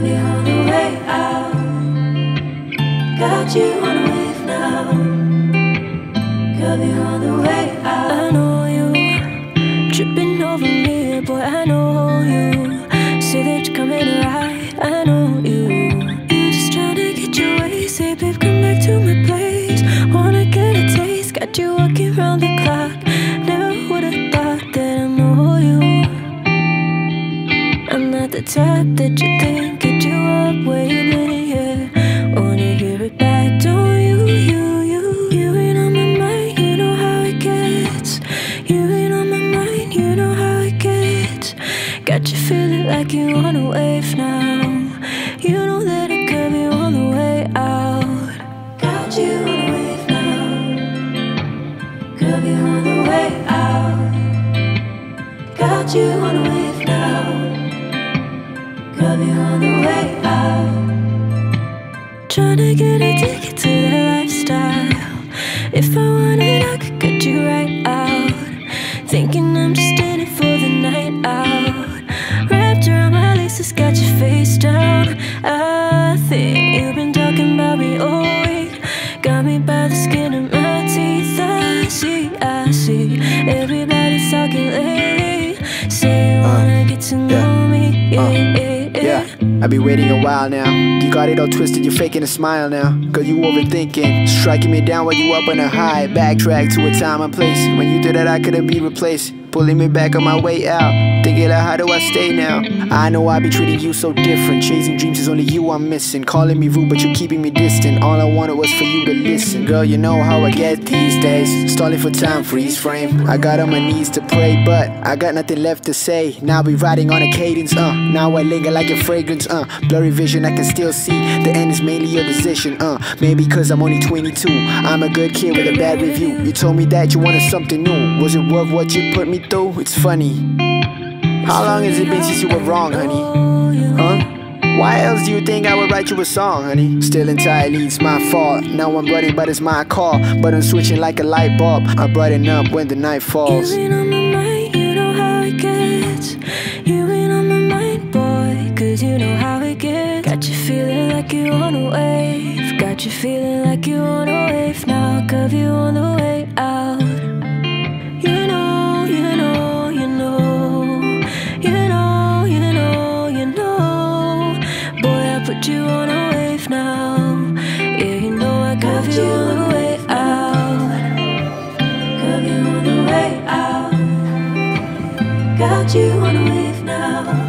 love you on the way out. Got you on the way out. I know you tripping over me, boy. I know you say that you're coming right. I know you. You're just trying to get your way. Say, babe, come back to my place. Wanna get a taste? Got you walking round the clock. Never would've thought that I know you. I'm not the type that you think. Got you feeling like you on a wave now. You know that on the way out. Got you on a wave now. On the way out. Got you on a wave now. Could be on the way out. Tryna get a ticket to that lifestyle. If I wanted, I could get you right out. Thinking I'm just in it for the night out. Wrapped around my laces, got your face down. I think you've been talking about me all week. Got me by the skin of my teeth. I see, I see. Everybody's talking lately. Say you uh, wanna get to know me. Uh. Yeah, yeah, yeah. I've been waiting a while now. You got it all twisted, you're faking a smile now. Cause you overthinking, striking me down while you up on a high. Backtrack to a time and place. When you did that, I couldn't be replaced. Pulling me back on my way out. Thinking like, how do I stay now? I know I be treating you so different. Chasing dreams is only you I'm missing. Calling me rude, but you're keeping me distant. All I wanted was for you to listen. Girl, you know how I get these days. Stalling for time, freeze frame. I got on my knees to pray, but I got nothing left to say. Now we riding on a cadence, uh. Now I linger like a fragrance, uh. Blurry vision, I can still see. The end is mainly your decision, uh. Maybe cause I'm only 22. I'm a good kid with a bad review. You told me that you wanted something new. Was it worth what you put me through? It's funny. How long has it been since you were wrong, honey? Huh? Why else do you think I would write you a song, honey? Still entirely it's my fault. Now I'm running, but it's my call. But I'm switching like a light bulb. I brighten up when the night falls. You on my mind, you know how it gets. You ain't on my mind, boy, cause you know how it gets. Got you feeling like you on a wave. Got you feeling like you on a wave now. Cause you on the way out. Wave now. Yeah, you know I got you on the way out. Got you on the way out. Got you on a wave now.